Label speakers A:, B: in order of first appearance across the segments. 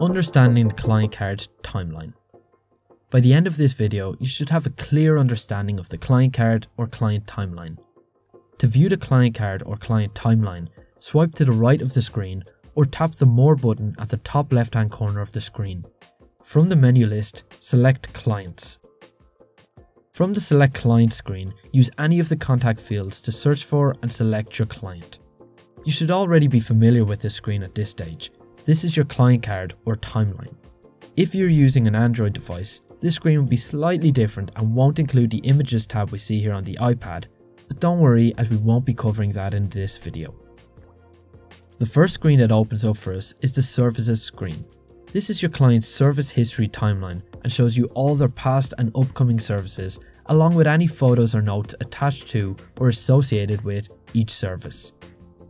A: Understanding the client card timeline. By the end of this video, you should have a clear understanding of the client card or client timeline. To view the client card or client timeline, swipe to the right of the screen or tap the More button at the top left hand corner of the screen. From the menu list, select Clients. From the Select Client screen, use any of the contact fields to search for and select your client. You should already be familiar with this screen at this stage. This is your client card or timeline. If you're using an Android device, this screen will be slightly different and won't include the images tab we see here on the iPad, but don't worry as we won't be covering that in this video. The first screen that opens up for us is the Services screen. This is your client's service history timeline and shows you all their past and upcoming services along with any photos or notes attached to or associated with each service.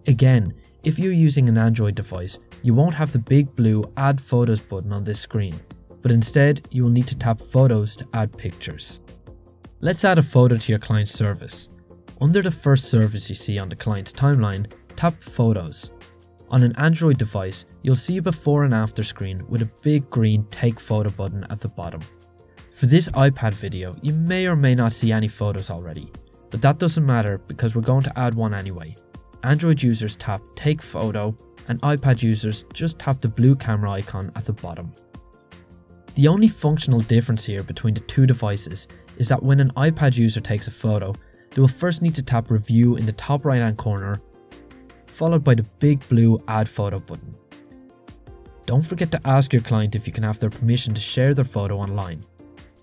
A: Again, if you're using an Android device, you won't have the big blue Add Photos button on this screen, but instead you will need to tap Photos to add pictures. Let's add a photo to your client's service. Under the first service you see on the client's timeline, tap Photos. On an Android device, you'll see a before and after screen with a big green Take Photo button at the bottom. For this iPad video, you may or may not see any photos already, but that doesn't matter because we're going to add one anyway. Android users tap Take Photo and iPad users just tap the blue camera icon at the bottom. The only functional difference here between the two devices is that when an iPad user takes a photo, they will first need to tap Review in the top right hand corner, followed by the big blue Add Photo button. Don't forget to ask your client if you can have their permission to share their photo online.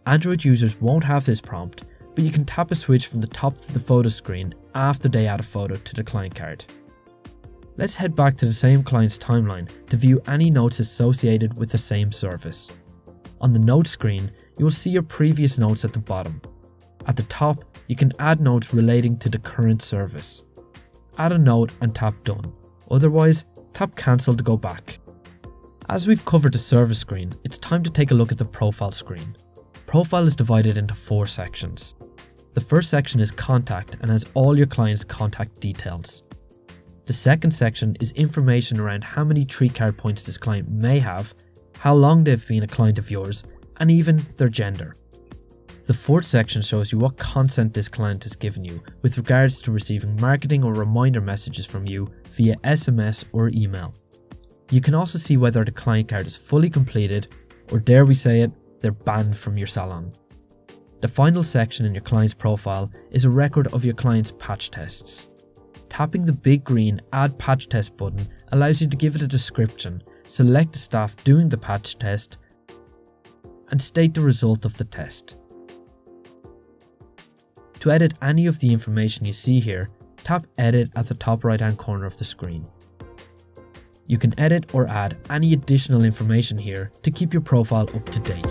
A: Android users won't have this prompt, but you can tap a switch from the top of the photo screen after they add a photo to the client card. Let's head back to the same client's timeline to view any notes associated with the same service. On the notes screen, you will see your previous notes at the bottom. At the top, you can add notes relating to the current service. Add a note and tap done. Otherwise, tap cancel to go back. As we've covered the service screen, it's time to take a look at the profile screen. Profile is divided into four sections. The first section is contact and has all your client's contact details. The second section is information around how many TreatCard points this client may have, how long they've been a client of yours, and even their gender. The fourth section shows you what consent this client has given you with regards to receiving marketing or reminder messages from you via SMS or email. You can also see whether the client card is fully completed, or dare we say it, they're banned from your salon. The final section in your client's profile is a record of your client's patch tests. Tapping the big green Add Patch Test button allows you to give it a description, select the staff doing the patch test, and state the result of the test. To edit any of the information you see here, tap Edit at the top right hand corner of the screen. You can edit or add any additional information here to keep your profile up to date.